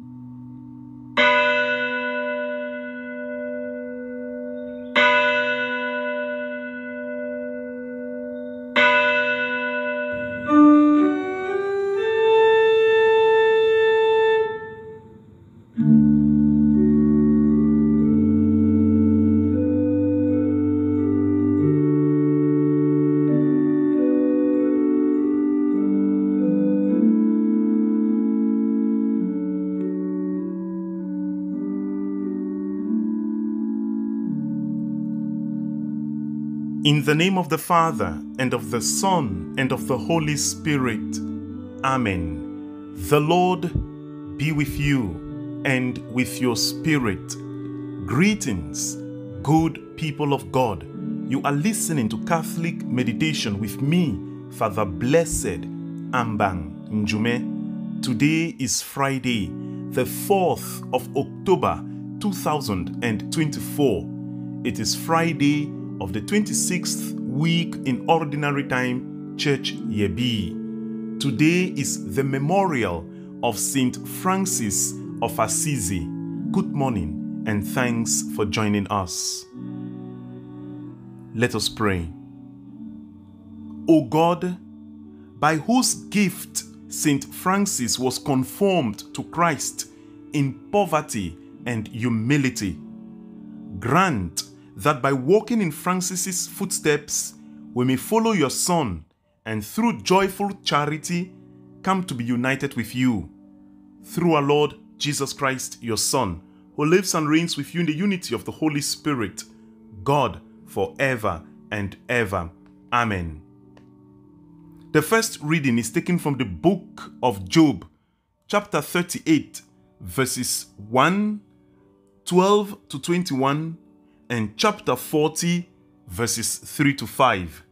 Mm-hmm. In the name of the Father, and of the Son, and of the Holy Spirit. Amen. The Lord be with you and with your spirit. Greetings, good people of God. You are listening to Catholic Meditation with me, Father Blessed Ambang Njume. Today is Friday, the 4th of October 2024. It is Friday of the 26th week in Ordinary Time Church Year B. Today is the memorial of Saint Francis of Assisi. Good morning and thanks for joining us. Let us pray. O God, by whose gift Saint Francis was conformed to Christ in poverty and humility, grant that by walking in Francis's footsteps, we may follow your Son and through joyful charity come to be united with you. Through our Lord Jesus Christ, your Son, who lives and reigns with you in the unity of the Holy Spirit, God, forever and ever. Amen. The first reading is taken from the book of Job, chapter 38, verses 1, 12 to 21 and chapter 40, verses 3 to 5.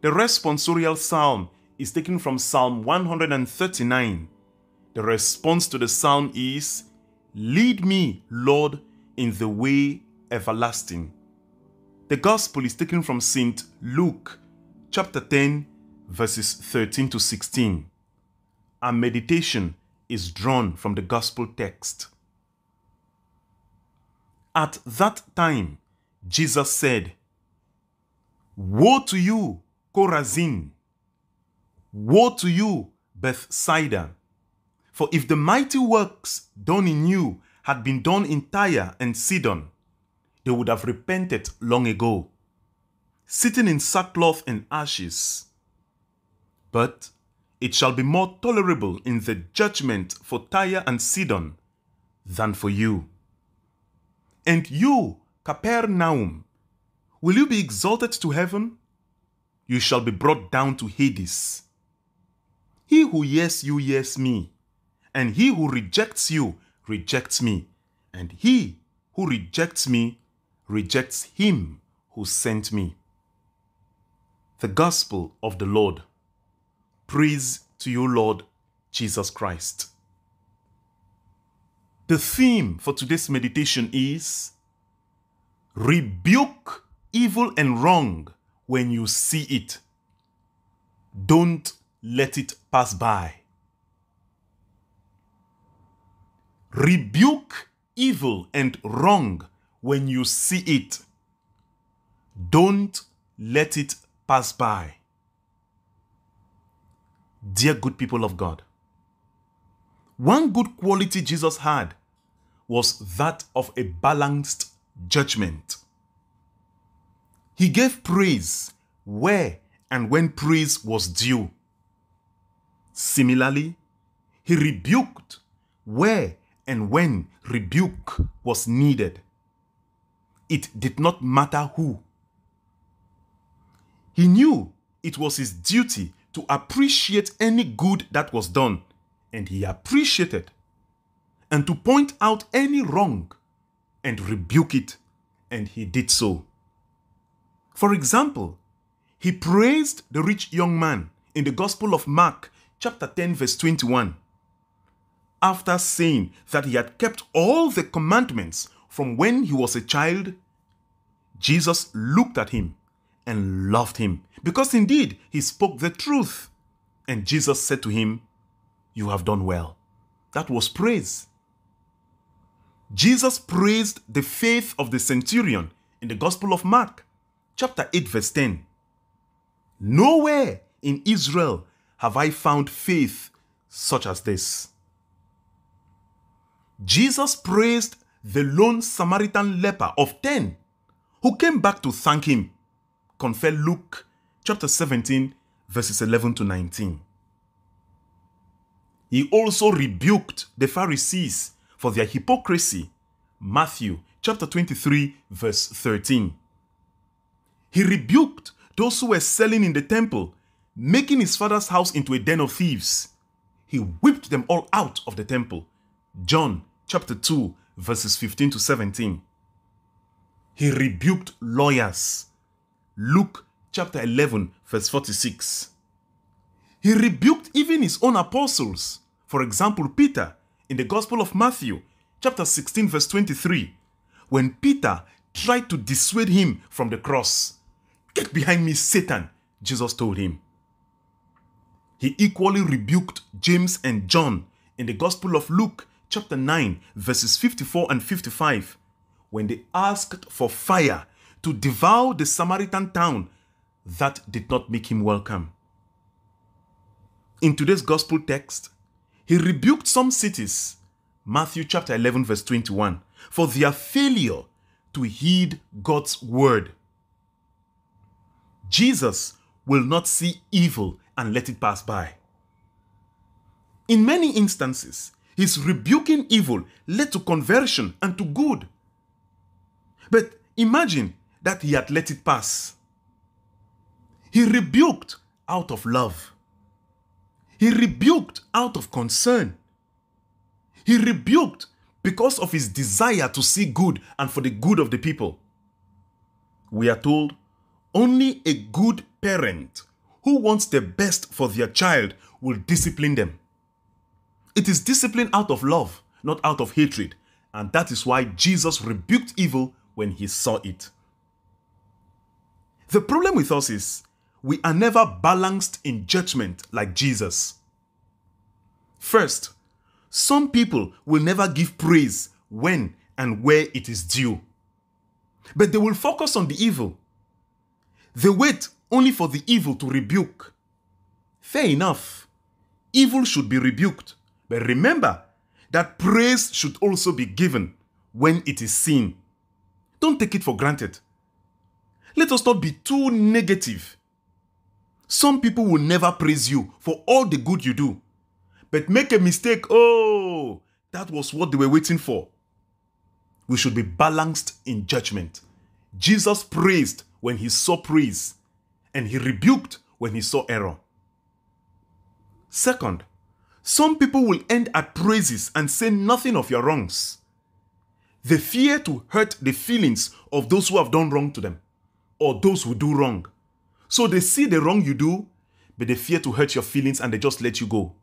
The responsorial psalm is taken from Psalm 139. The response to the psalm is Lead me, Lord, in the way everlasting. The gospel is taken from St. Luke, chapter 10, verses 13 to 16. Our meditation is drawn from the gospel text. At that time, Jesus said, Woe to you, Chorazin! Woe to you, Bethsaida! For if the mighty works done in you had been done in Tyre and Sidon, they would have repented long ago, sitting in sackcloth and ashes. But it shall be more tolerable in the judgment for Tyre and Sidon than for you. And you, Capernaum, will you be exalted to heaven? You shall be brought down to Hades. He who hears you hears me, and he who rejects you rejects me, and he who rejects me rejects him who sent me. The Gospel of the Lord. Praise to you, Lord Jesus Christ. The theme for today's meditation is Rebuke evil and wrong when you see it. Don't let it pass by. Rebuke evil and wrong when you see it. Don't let it pass by. Dear good people of God, one good quality Jesus had was that of a balanced judgment. He gave praise where and when praise was due. Similarly, he rebuked where and when rebuke was needed. It did not matter who. He knew it was his duty to appreciate any good that was done, and he appreciated and to point out any wrong and rebuke it, and he did so. For example, he praised the rich young man in the Gospel of Mark, chapter 10, verse 21. After saying that he had kept all the commandments from when he was a child, Jesus looked at him and loved him because indeed he spoke the truth. And Jesus said to him, You have done well. That was praise. Jesus praised the faith of the centurion in the Gospel of Mark, chapter 8, verse 10. Nowhere in Israel have I found faith such as this. Jesus praised the lone Samaritan leper of 10 who came back to thank him. Confer Luke chapter 17, verses 11 to 19. He also rebuked the Pharisees for their hypocrisy. Matthew chapter 23, verse 13. He rebuked those who were selling in the temple, making his father's house into a den of thieves. He whipped them all out of the temple. John chapter 2, verses 15 to 17. He rebuked lawyers. Luke chapter 11, verse 46. He rebuked even his own apostles. For example, Peter in the Gospel of Matthew, chapter 16, verse 23, when Peter tried to dissuade him from the cross. Get behind me, Satan, Jesus told him. He equally rebuked James and John in the Gospel of Luke, chapter 9, verses 54 and 55, when they asked for fire to devour the Samaritan town that did not make him welcome. In today's Gospel text, he rebuked some cities, Matthew chapter 11, verse 21, for their failure to heed God's word. Jesus will not see evil and let it pass by. In many instances, his rebuking evil led to conversion and to good. But imagine that he had let it pass. He rebuked out of love. He rebuked out of concern. He rebuked because of his desire to see good and for the good of the people. We are told only a good parent who wants the best for their child will discipline them. It is discipline out of love, not out of hatred, and that is why Jesus rebuked evil when he saw it. The problem with us is we are never balanced in judgment like Jesus. First, some people will never give praise when and where it is due, but they will focus on the evil. They wait only for the evil to rebuke. Fair enough, evil should be rebuked, but remember that praise should also be given when it is seen. Don't take it for granted. Let us not be too negative. Some people will never praise you for all the good you do. But make a mistake, oh, that was what they were waiting for. We should be balanced in judgment. Jesus praised when he saw praise, and he rebuked when he saw error. Second, some people will end at praises and say nothing of your wrongs. They fear to hurt the feelings of those who have done wrong to them or those who do wrong. So they see the wrong you do, but they fear to hurt your feelings and they just let you go.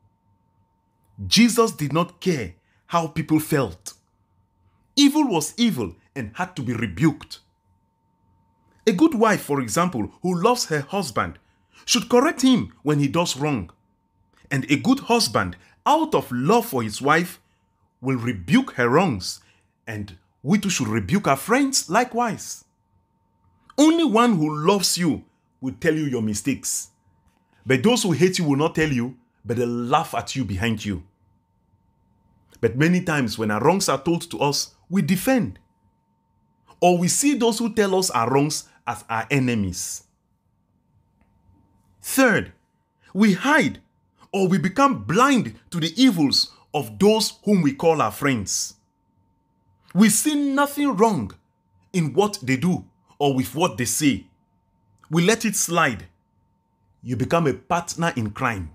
Jesus did not care how people felt. Evil was evil and had to be rebuked. A good wife, for example, who loves her husband, should correct him when he does wrong. And a good husband, out of love for his wife, will rebuke her wrongs, and we too should rebuke our friends likewise. Only one who loves you will tell you your mistakes. But those who hate you will not tell you, but they laugh at you behind you. But many times when our wrongs are told to us, we defend. Or we see those who tell us our wrongs as our enemies. Third, we hide or we become blind to the evils of those whom we call our friends. We see nothing wrong in what they do or with what they say we let it slide, you become a partner in crime.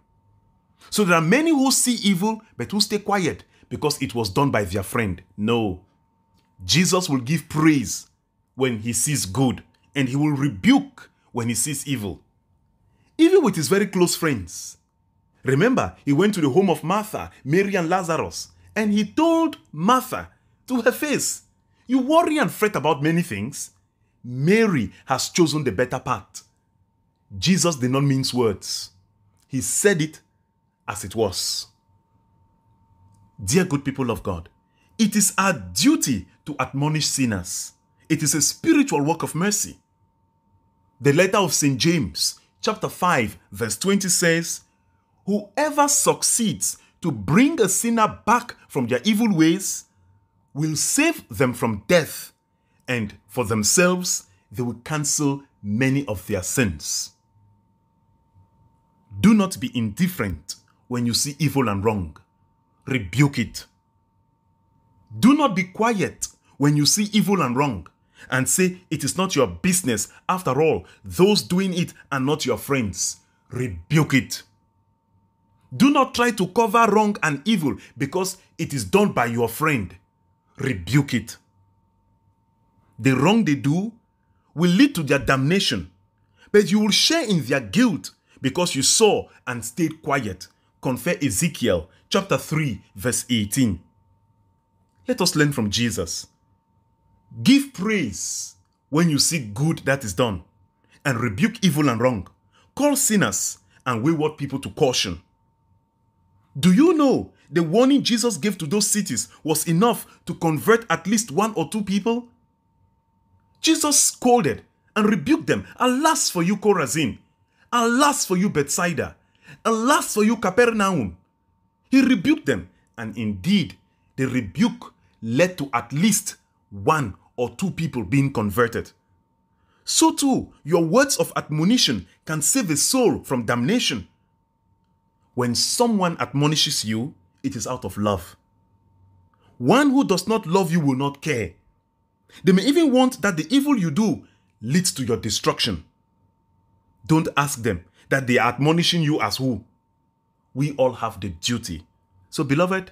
So there are many who see evil but who stay quiet because it was done by their friend. No. Jesus will give praise when he sees good and he will rebuke when he sees evil. Even with his very close friends. Remember, he went to the home of Martha, Mary, and Lazarus, and he told Martha to her face, You worry and fret about many things, Mary has chosen the better part. Jesus did not mince words, he said it as it was. Dear good people of God, it is our duty to admonish sinners. It is a spiritual work of mercy. The letter of St. James, chapter 5, verse 20 says, Whoever succeeds to bring a sinner back from their evil ways will save them from death, and for themselves, they will cancel many of their sins. Do not be indifferent when you see evil and wrong. Rebuke it. Do not be quiet when you see evil and wrong and say it is not your business. After all, those doing it are not your friends. Rebuke it. Do not try to cover wrong and evil because it is done by your friend. Rebuke it. The wrong they do will lead to their damnation, but you will share in their guilt because you saw and stayed quiet. Confer Ezekiel chapter 3, verse 18. Let us learn from Jesus. Give praise when you see good that is done, and rebuke evil and wrong. Call sinners and wayward people to caution. Do you know the warning Jesus gave to those cities was enough to convert at least one or two people? Jesus scolded and rebuked them. Alas for you, Chorazin! Alas for you, Bethsaida! Alas for you, Capernaum! He rebuked them, and indeed, the rebuke led to at least one or two people being converted. So too, your words of admonition can save a soul from damnation. When someone admonishes you, it is out of love. One who does not love you will not care. They may even want that the evil you do leads to your destruction. Don't ask them that they are admonishing you as who. We all have the duty. So, beloved,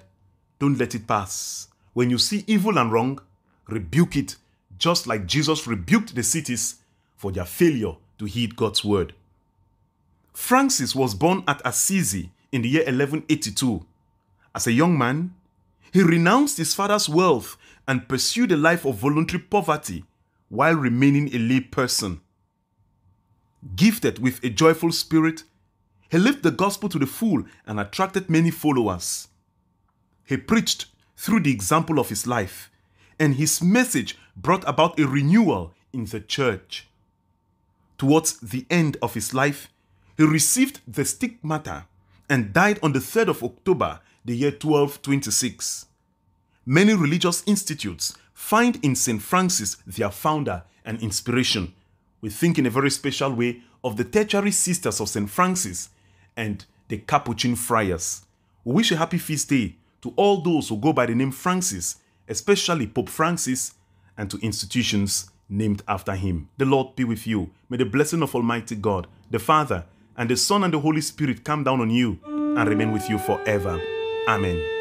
don't let it pass. When you see evil and wrong, rebuke it, just like Jesus rebuked the cities for their failure to heed God's word. Francis was born at Assisi in the year 1182. As a young man, he renounced his father's wealth and pursued a life of voluntary poverty while remaining a lay person. Gifted with a joyful spirit, he lived the gospel to the full and attracted many followers. He preached through the example of his life, and his message brought about a renewal in the church. Towards the end of his life, he received the stigmata and died on the 3rd of October, the year 1226. Many religious institutes find in St. Francis their founder and inspiration. We think in a very special way of the tertiary sisters of St. Francis and the Capuchin friars. We wish a happy feast day to all those who go by the name Francis, especially Pope Francis, and to institutions named after him. The Lord be with you. May the blessing of Almighty God, the Father, and the Son and the Holy Spirit come down on you and remain with you forever. Amen.